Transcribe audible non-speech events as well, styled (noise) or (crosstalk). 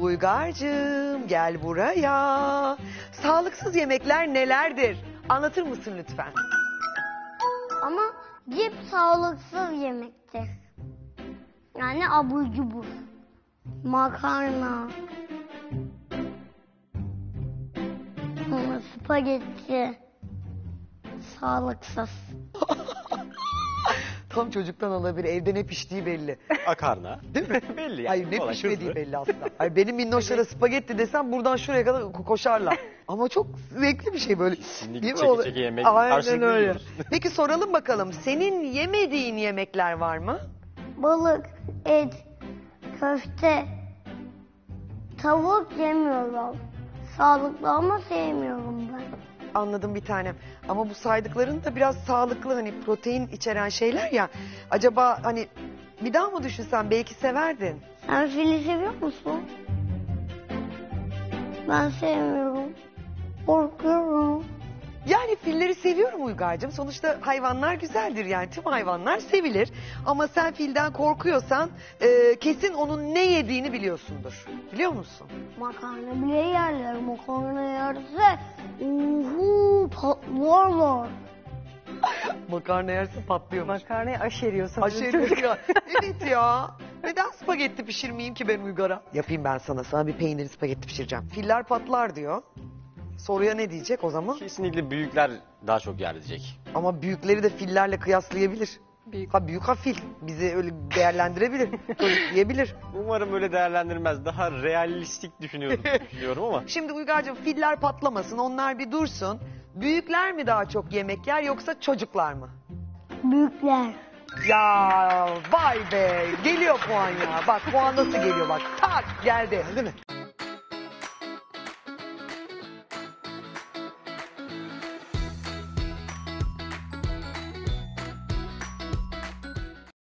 Uygar'cığım gel buraya. Sağlıksız yemekler nelerdir? Anlatır mısın lütfen? Ama cip sağlıksız yemektir. Yani abur cubur. Makarna. Spagetti. Sağlıksız. (laughs) Tam çocuktan olabilir. Evde ne piştiği belli. (laughs) Akarna. Değil mi? (laughs) Belli yani. Hayır ne Kolay, pişmediği hızlı. belli aslında. Hayır, benim minnoşlara spagetti desem buradan şuraya kadar ko- koşarlar. (laughs) Ama çok zevkli bir şey böyle. Kesinlikle Değil mi? çeke yemek Aynen karşılıklı öyle. yiyoruz. Peki soralım bakalım. Senin yemediğin yemekler var mı? Balık, et, köfte, tavuk yemiyorum. Sağlıklı ama sevmiyorum ben. Anladım bir tanem. Ama bu saydıkların da biraz sağlıklı hani protein içeren şeyler ya. Acaba hani bir daha mı düşünsen belki severdin. Sen fili seviyor musun? Ben sevmiyorum. Korkuyorum. Yani filleri seviyorum Uygar'cığım. Sonuçta hayvanlar güzeldir yani tüm hayvanlar sevilir. Ama sen filden korkuyorsan e, kesin onun ne yediğini biliyorsundur. Biliyor musun? Makarna bile yerler. Makarna uhu patlarlar. Makarna yersin patlıyormuş. Makarnaya aşeriyor sanırım ya. (laughs) Evet ya. Neden spagetti pişirmeyeyim ki ben Uygar'a? Yapayım ben sana. Sana bir peynirli spagetti pişireceğim. Filler patlar diyor. Soruya ne diyecek o zaman? Kesinlikle büyükler daha çok yer diyecek. Ama büyükleri de fillerle kıyaslayabilir. Büyük. Ha büyük ha fil. Bizi öyle değerlendirebilir. (laughs) Diyebilir. Umarım öyle değerlendirmez. Daha realistik düşünüyorum, düşünüyorum ama. Şimdi Uygar'cığım filler patlamasın. Onlar bir dursun. Büyükler mi daha çok yemek yer yoksa çocuklar mı? Büyükler. Ya vay be. Geliyor puan ya. Bak puan nasıl geliyor bak. Tak geldi. Değil mi?